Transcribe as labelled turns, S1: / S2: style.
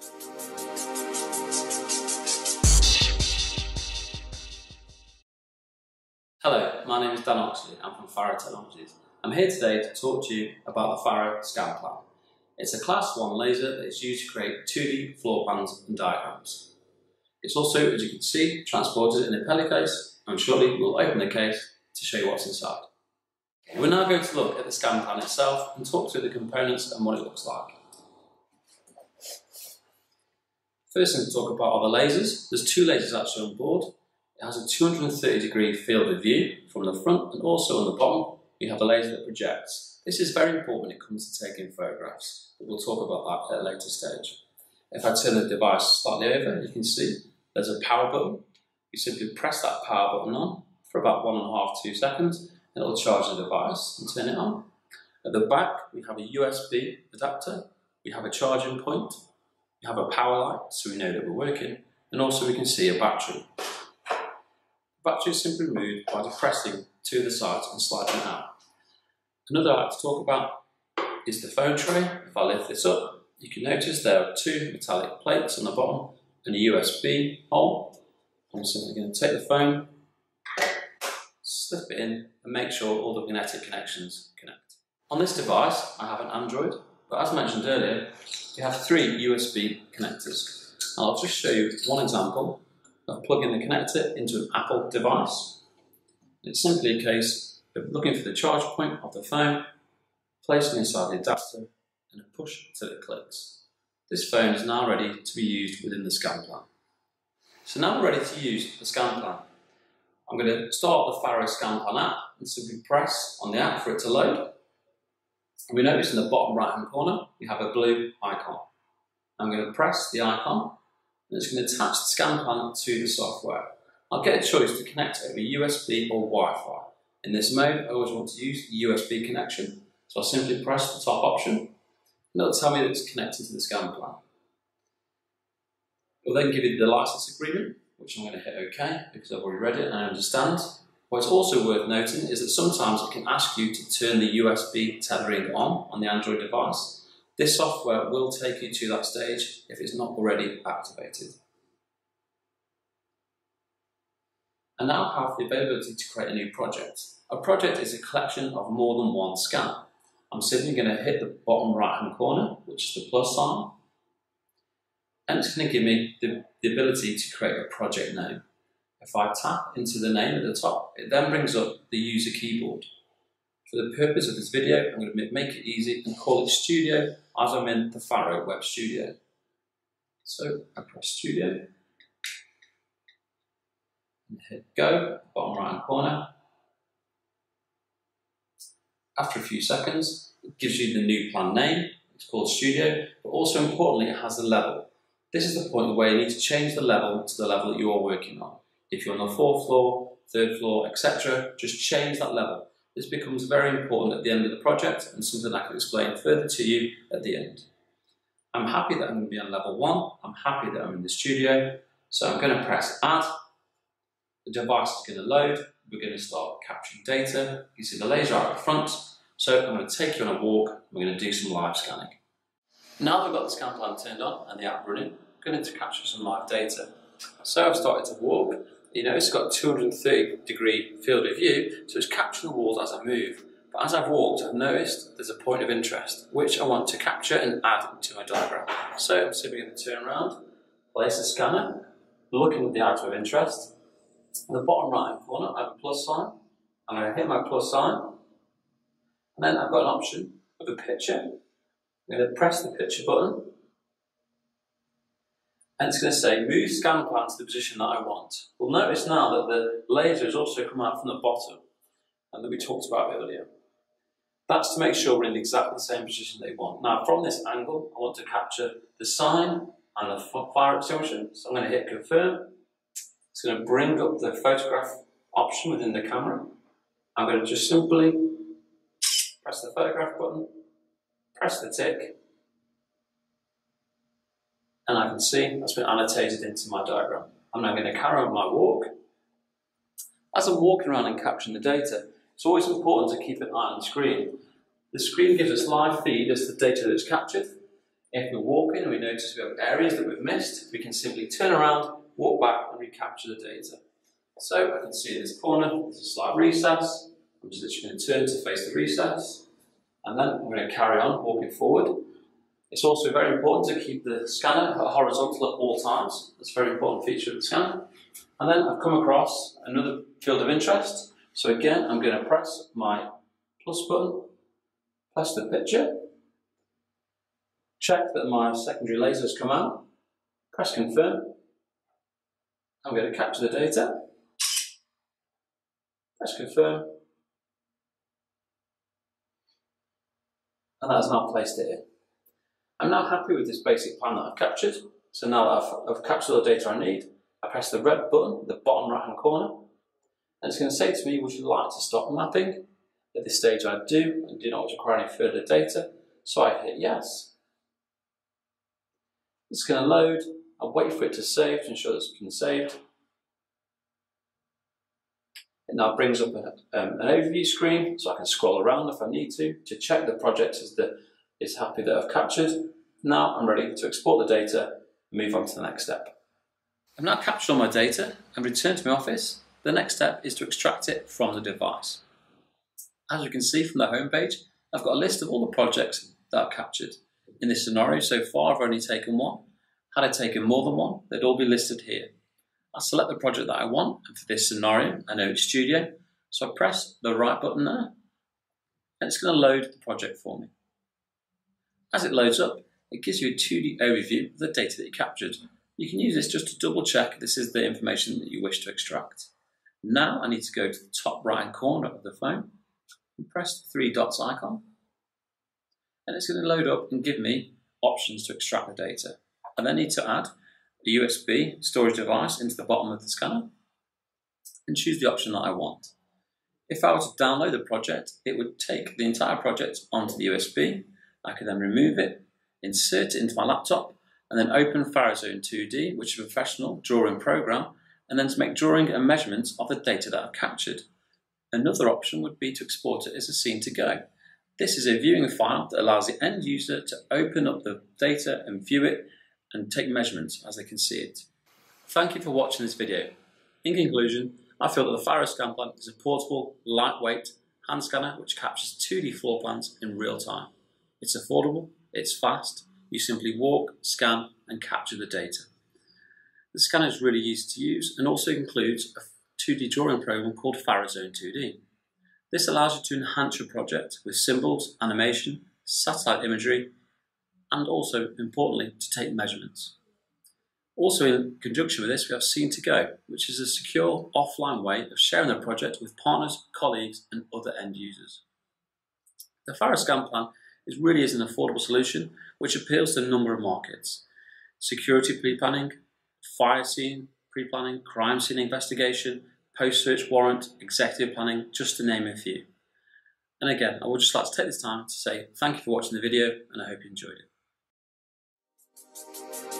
S1: Hello, my name is Dan Oxley. I'm from Faro Technologies. I'm here today to talk to you about the Faro Scan Plan. It's a class 1 laser that is used to create 2D floor plans and diagrams. It's also, as you can see, transported in a Peli case and shortly we'll open the case to show you what's inside. We're now going to look at the scan plan itself and talk through the components and what it looks like. First thing to talk about are the lasers. There's two lasers actually on board. It has a 230 degree field of view from the front and also on the bottom you have a laser that projects. This is very important when it comes to taking photographs, but we'll talk about that at a later stage. If I turn the device slightly over, you can see there's a power button. You simply press that power button on for about one and a half, two seconds, and it'll charge the device and turn it on. At the back, we have a USB adapter, we have a charging point, we have a power light so we know that we're working, and also we can see a battery The battery is simply removed by depressing to the sides and sliding out. Another I like to talk about is the phone tray. If I lift this up, you can notice there are two metallic plates on the bottom and a USB hole. I'm simply going to take the phone, slip it in and make sure all the magnetic connections connect. On this device, I have an Android, but as mentioned earlier, you have three USB connectors. I'll just show you one example of plugging the connector into an Apple device. It's simply a case of looking for the charge point of the phone, placing inside the adapter, and a push until it clicks. This phone is now ready to be used within the scan plan. So now we're ready to use the scan plan. I'm going to start the Faro Scan Plan app and simply press on the app for it to load. We notice in the bottom right hand corner we have a blue icon. I'm going to press the icon and it's going to attach the scan plan to the software. I'll get a choice to connect over USB or Wi-Fi. In this mode, I always want to use the USB connection, so I'll simply press the top option, and it'll tell me that it's connected to the scan plan. It'll then give you the license agreement, which I'm going to hit OK, because I've already read it and I understand. What's also worth noting is that sometimes it can ask you to turn the USB tethering on on the Android device, this software will take you to that stage if it's not already activated. I now have the availability to create a new project. A project is a collection of more than one scan. I'm simply going to hit the bottom right hand corner, which is the plus sign, and it's going to give me the, the ability to create a project name. If I tap into the name at the top, it then brings up the user keyboard. For the purpose of this video, I'm going to make it easy and call it Studio as I'm in the Faro Web Studio. So I press Studio and hit Go, bottom right hand corner. After a few seconds, it gives you the new plan name. It's called Studio, but also importantly, it has a level. This is the point where you need to change the level to the level that you are working on. If you're on the fourth floor, third floor, etc., just change that level. This becomes very important at the end of the project and something I can explain further to you at the end. I'm happy that I'm going to be on level one. I'm happy that I'm in the studio. So I'm going to press add. The device is going to load. We're going to start capturing data. You see the laser out the front. So I'm going to take you on a walk. We're going to do some live scanning. Now that we've got the scan plan turned on and the app running, I'm going to capture some live data. So I've started to walk you know, it's got 230 degree field of view, so it's capturing the walls as I move. But as I've walked, I've noticed there's a point of interest, which I want to capture and add to my diagram. So I'm simply going to turn around, place the scanner, looking at the item of interest. In the bottom right corner, I have a plus sign. And I'm going to hit my plus sign, and then I've got an option of a picture. I'm going to press the picture button, and it's going to say move scan plan to the position that I want. We'll notice now that the laser has also come out from the bottom and that we talked about earlier. That's to make sure we're in exactly the same position they want. Now from this angle, I want to capture the sign and the fire extinguisher. So I'm going to hit confirm. It's going to bring up the photograph option within the camera. I'm going to just simply press the photograph button, press the tick, and I can see that's been annotated into my diagram. I'm now going to carry on my walk. As I'm walking around and capturing the data, it's always important to keep an eye on the screen. The screen gives us live feed as the data that is captured. If we're walking and we notice we have areas that we've missed, we can simply turn around, walk back and recapture the data. So I can see in this corner, there's a slight recess. I'm just literally going to turn to face the recess. And then I'm going to carry on walking forward. It's also very important to keep the scanner horizontal at all times. That's a very important feature of the scanner. And then I've come across another field of interest. So again, I'm going to press my plus button, press the picture, check that my secondary lasers come out, press confirm. I'm going to capture the data, press confirm, and that has now placed it. I'm now happy with this basic plan that I've captured. So now that I've, I've captured the data I need, I press the red button, the bottom right hand corner, and it's going to say to me, would you like to stop mapping? At this stage I do, and do not require any further data, so I hit yes. It's going to load, I'll wait for it to save to ensure that it's been saved. It now brings up a, um, an overview screen, so I can scroll around if I need to, to check the project as the, is happy that I've captured. Now I'm ready to export the data and move on to the next step. I've now captured all my data and returned to my office. The next step is to extract it from the device. As you can see from the home page, I've got a list of all the projects that I've captured. In this scenario so far, I've only taken one. Had I taken more than one, they'd all be listed here. I select the project that I want, and for this scenario, I know it's Studio, so I press the right button there, and it's going to load the project for me. As it loads up, it gives you a 2D overview of the data that you captured. You can use this just to double check this is the information that you wish to extract. Now I need to go to the top right hand corner of the phone and press the three dots icon. And it's going to load up and give me options to extract the data. I then need to add a USB storage device into the bottom of the scanner and choose the option that I want. If I were to download the project, it would take the entire project onto the USB. I can then remove it, insert it into my laptop, and then open Faro Zone 2D, which is a professional drawing program, and then to make drawing and measurements of the data that I've captured. Another option would be to export it as a Scene2Go. This is a viewing file that allows the end user to open up the data and view it and take measurements as they can see it. Thank you for watching this video. In conclusion, I feel that the Faro Scan Plan is a portable, lightweight hand scanner which captures 2D floor plans in real time. It's affordable, it's fast, you simply walk, scan and capture the data. The scanner is really easy to use and also includes a 2D drawing program called Faro Zone 2D. This allows you to enhance your project with symbols, animation, satellite imagery, and also, importantly, to take measurements. Also in conjunction with this, we have Scene2Go, which is a secure offline way of sharing the project with partners, colleagues, and other end users. The Faro Scan Plan is really is an affordable solution which appeals to a number of markets. Security pre-planning, fire scene pre-planning, crime scene investigation, post-search warrant, executive planning, just to name a few. And again, I would just like to take this time to say thank you for watching the video and I hope you enjoyed it.